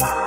Bye.